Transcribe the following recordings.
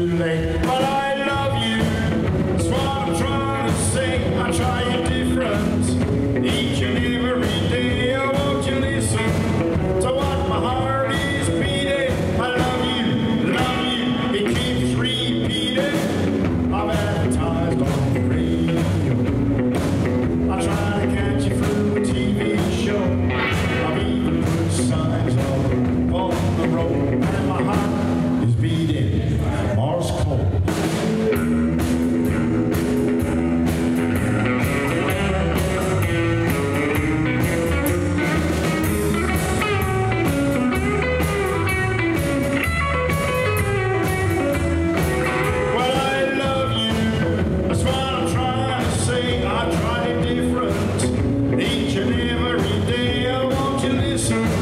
too late.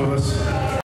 of us.